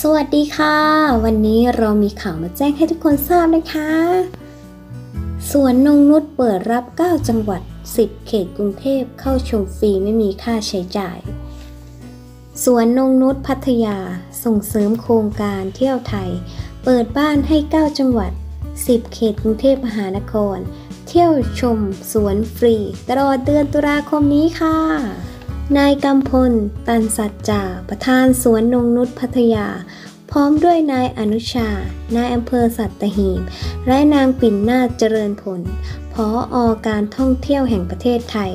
สวัสดีค่ะ วันนี้เรามีข่าวมาแจ้งให้ทุกคนทราบนะคะสวนนงนุชเปิดรับ 9 จังหวัด 10 เขตกรุงเทพเข้าชมฟรีไม่มีค่าใช้จ่ายสวนนงนุชพัทยาส่งเสริมโครงการเที่ยวไทย เปิดบ้านให้ 9 จังหวัด 10 เขตกรุงเทพมหานคร เที่ยวชมสวนฟรี ตลอดเดือนตุลาคมนี้ค่ะ นายกำพล ตันสัจจา ประธานสวนนงนุชพัทยา พร้อมด้วยนายอนุชา นายอำเภอสัตหีบ และนางปิ่นนาถเจริญผลพออการท่องเที่ยวแห่งประเทศไทย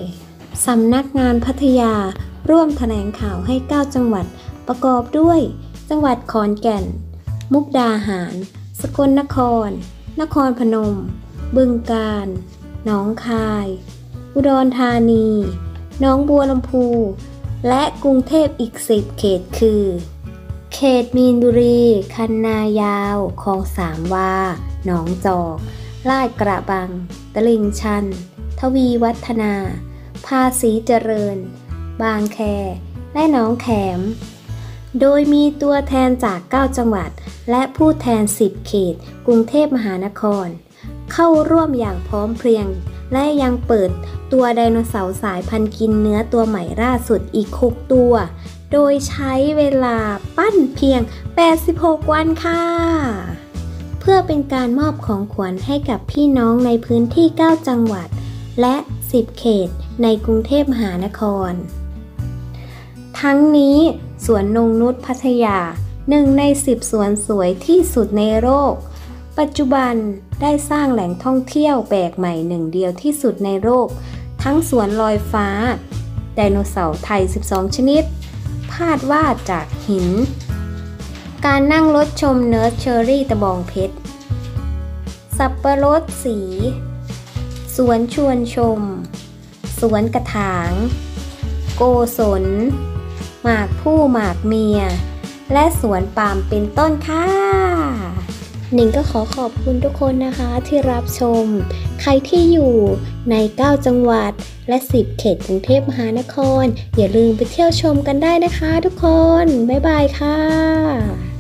สำนักงานพัทยา ร่วมแถลงข่าวให้ 9 จังหวัด ประกอบด้วย จังหวัดขอนแก่น มุกดาหาร สกลนคร นครพนม บึงกาฬ หนองคาย อุดรธานี น้องบัวลำพู และกรุงเทพอีกสิบเขตคือ เขตมีนบุรี คันนายาวคลองสามวา หนองจอก ลาดกระบัง ตลิ่งชัน ทวีวัฒนา ภาษีเจริญ บางแค และหนองแขม โดยมีตัวแทนจาก 9 จังหวัด และผู้แทน 10 เขต กรุงเทพมหานคร เข้าร่วมอย่างพร้อมเพรียง และยังเปิดตัวไดโนเสาร์สายพันธุ์กินเนื้อตัวใหม่ล่าสุดอีก 6 ตัว โดยใช้เวลาปั้นเพียง 86 วันค่ะ เพื่อเป็นการมอบของขวัญให้กับพี่น้องในพื้นที่ 9 จังหวัด และ 10 เขตในกรุงเทพมหานคร ทั้งนี้สวนนงนุชพัทยาหนึ่งใน 10 สวนสวยที่สุดในโลก ปัจจุบันได้สร้างแหล่งท่องเที่ยวแปลกใหม่หนึ่งเดียวที่สุดในโลก ทั้งสวนลอยฟ้า ไดโนเสาร์ไทย 12 ชนิด ภาพวาดจากหิน การนั่งรถชมเนิร์สเชอรี่ตะบองเพชร สับปะรดสี สวนชวนชม สวนกระถาง โกศล หมากผู้หมากเมีย และสวนปาล์มเป็นต้นค่ะ หนิงก็ขอขอบคุณทุกคนนะคะที่รับชม ใครที่อยู่ใน 9 จังหวัด และ 10 เขตกรุงเทพมหานคร อย่าลืมไปเที่ยวชมกันได้นะคะทุกคน บ๊ายบายค่ะ